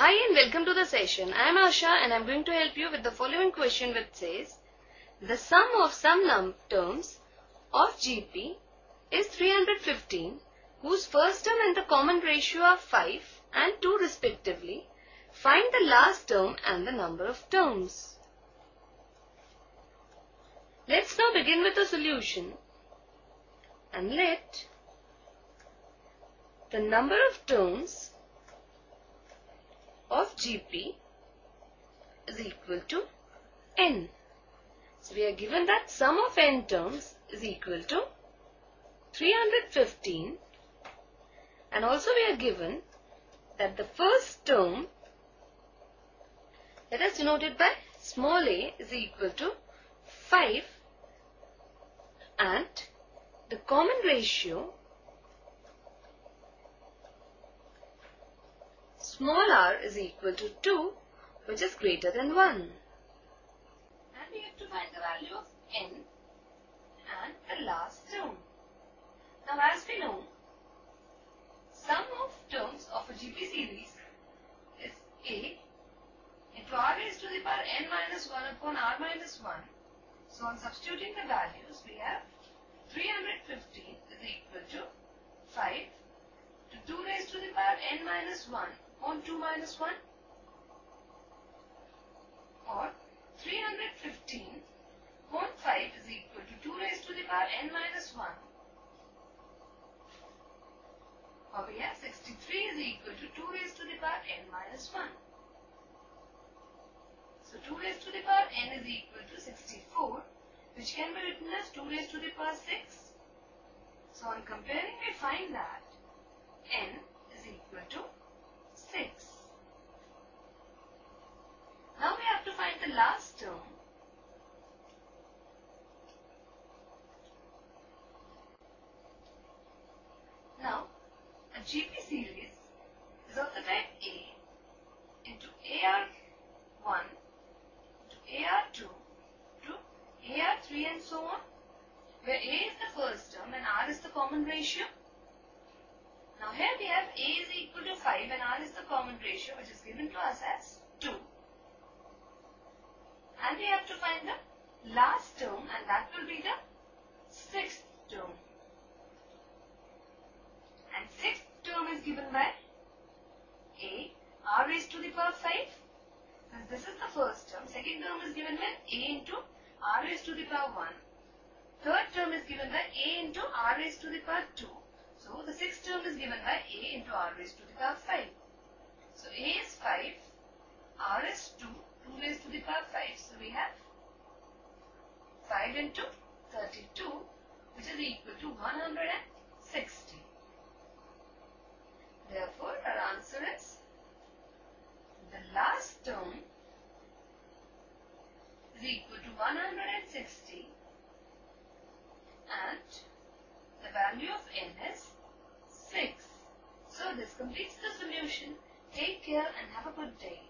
Hi and welcome to the session. I am Asha and I am going to help you with the following question which says the sum of some num terms of GP is 315 whose first term and the common ratio are 5 and 2 respectively. Find the last term and the number of terms. Let's now begin with the solution and let the number of terms GP is equal to n. So we are given that sum of n terms is equal to 315 and also we are given that the first term that is denoted by small a is equal to 5 and the common ratio small r is equal to 2 which is greater than 1. And we have to find the value of n and the last term. Now as we know, sum of terms of a GP series is a into r raised to the power n minus 1 upon r minus 1. So on substituting the values, we have 315 is equal to 5 to 2 raised to the power n minus 1 on 2 minus 1 or 315 upon 5 is equal to 2 raised to the power n minus 1 or we have 63 is equal to 2 raised to the power n minus 1. So 2 raised to the power n is equal to 64 which can be written as 2 raised to the power 6. So on comparing we find that n is equal to 6. Now we have to find the last term. Now, a GP series is of the type A into AR1 to AR2 to AR3 and so on, where A is the first term and R is the common ratio. Now here we have A is equal to 5 and R is the common ratio which is given to us as 2. And we have to find the last term and that will be the sixth term. And sixth term is given by A, R raised to the power 5. Since this is the first term, second term is given by A into R raised to the power 1. Third term is given by A into R raised to the power 2. So the sixth term is given by a into r raised to the power 5. So a is 5, r is 2, 2 raised to the power 5. So we have 5 into 32 which is equal to 160. Therefore our answer is the last term is equal to 160 and the value of n is 6. So this completes the solution. Take care and have a good day.